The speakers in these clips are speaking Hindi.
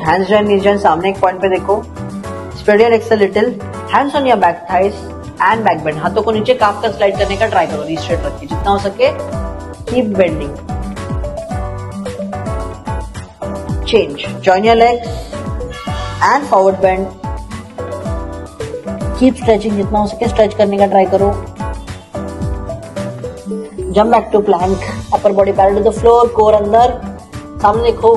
हैंड्स जॉइन नीज जॉइन सामने एक पॉइंट पे देखो। Spread your axle little hands on your back thighs and back bend हाथों को नीचे काफ कर स्लाइड करने का ट्राई करो। स्ट्रेट रख के जितना हो सके keep bending change join your legs and forward bend keep stretching जितना हो सके स्ट्रेच करने का ट्राई करो। Jump back to plank upper body parallel to the floor core अंदर सामने देखो।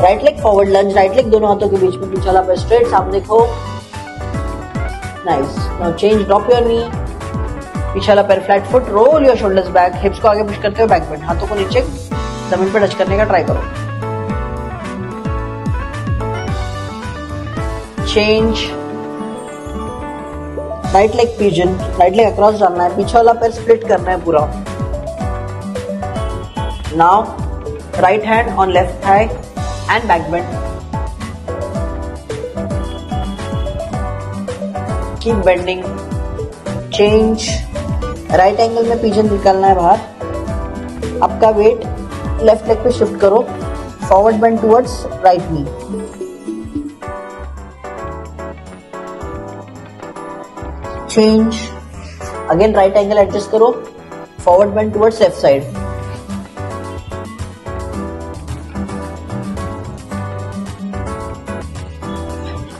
Right leg forward lunge right leg दोनों हाथों के बीच में पीछे वाला स्ट्रेट सामने देखो। Nice now change drop your knee पीछे वाला पैर flat foot roll your shoulders back hips को आगे पुश करते हुए बैक बेंड हाथों को नीचे ज़मीन पर टच करने का ट्राई करो। Change right leg pigeon right leg across डालना है। पीछे वाला पैर स्प्लिट करना है पूरा। Now right hand on left thigh and back bend keep bending change right angle में पिजन निकालना है बाहर. आपका वेट लेफ़्ट लेग पे शिफ्ट करो. Forward bend towards right knee change again right angle adjust करो. Forward bend towards left side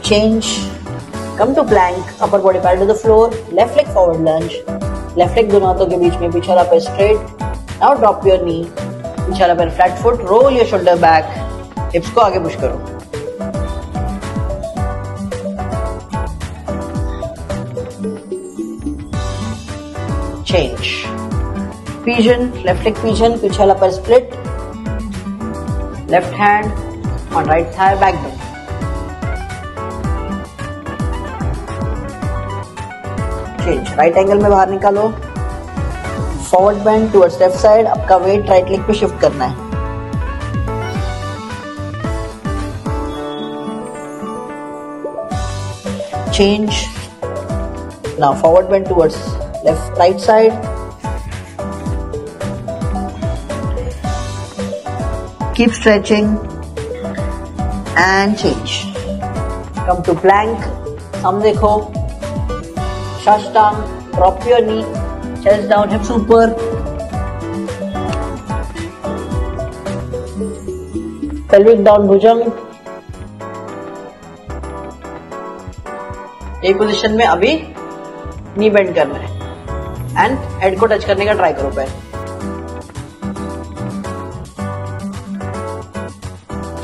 change come to plank upper body parallel to the floor left leg forward lunge left leg दोनों हाथों के बीच में पीछे वाला पैर straight now drop your knee पीछे वाला पैर flat foot roll your shoulder back hips को आगे पुश करो change pigeon left leg pigeon पीछे वाला पैर split left hand on right thigh back bend change right angle में बाहर निकालो। Forward bend towards left side आपका वेट राइट लेग पे शिफ्ट करना है। चेंज ना forward bend towards left right side keep stretching and change come to plank हम देखो। Shashtang, drop your knee, chest down, hips ऊपर. Pelvic down, भुजंग. एक पोजीशन में अभी नी बेंड करना है एंड हेड को टच करने का ट्राई करो पैर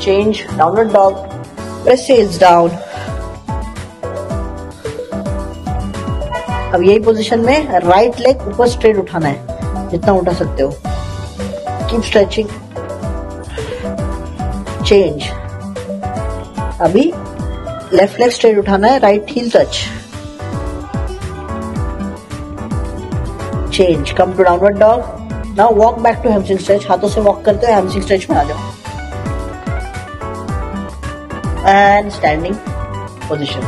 change downward dog press heels down अब यही पोजीशन में राइट लेग ऊपर स्ट्रेट उठाना है, जितना उठा सकते हो। कीप स्ट्रेचिंग चेंज अभी लेफ़्ट लेग स्ट्रेट उठाना है right heel touch change come to downward dog now walk back to hamstring stretch हाथों से वॉक करते हुए हैमस्ट्रिंग स्ट्रेच में आ जाओ। And standing position